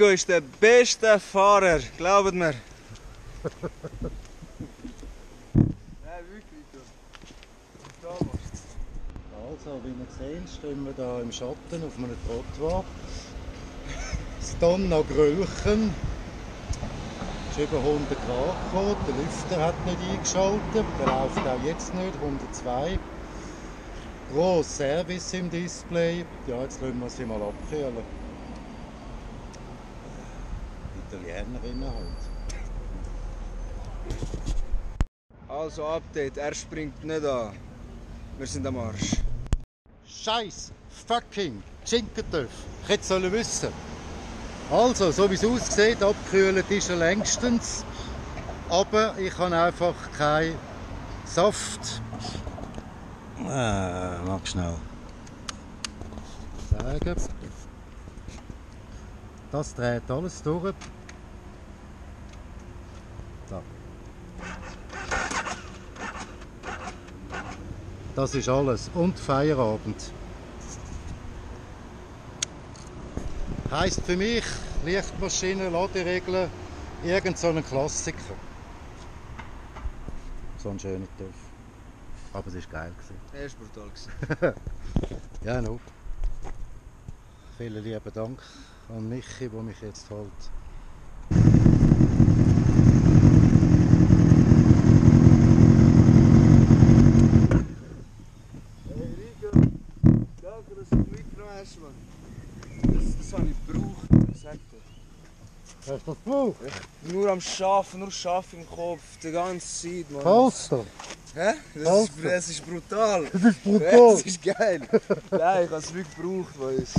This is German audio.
Rico ist der beste Fahrer, glaubt mir. Nein, wirklich. Also, wie ihr seht, stehen wir hier im Schatten auf einem Trottoir. Das Donner Gröchen. Es ist über 100 Grad gekommen. Der Lüfter hat nicht eingeschaltet. Der läuft auch jetzt nicht, 102. Gross Service im Display. Ja, jetzt lassen wir sie mal abkühlen. Italienerinnen halt. Also Update, er springt nicht an. Wir sind am Arsch. Scheiß, fucking Schinkentöff. Ich hätte sollen wissen. Also, so wie es aussieht, abgekühlt ist er längstens. Aber ich habe einfach keinen Saft. Äh, mach schnell. Sagen. Das dreht alles durch. Das ist alles. Und Feierabend. Heißt für mich, Lichtmaschine, Laderegeln, irgend so ein Klassiker. So ein schöner Töff. Aber es war geil. gewesen. Er ist brutal. gewesen. Ja, no. Vielen lieben Dank an Michi, der mich jetzt holt. Hey Rico, danke, dass du mich mitgenommen hast, Mann. Das, das habe ich gebraucht, sag dir. Hast du das gebraucht? Nur am Schaffen, nur Schaffen im Kopf, die ganze Zeit, Mann. Polster. Hä? Das ist, Polster. das ist brutal. Das ist Das ist geil. Nein, ich habe es wirklich gebraucht, weil es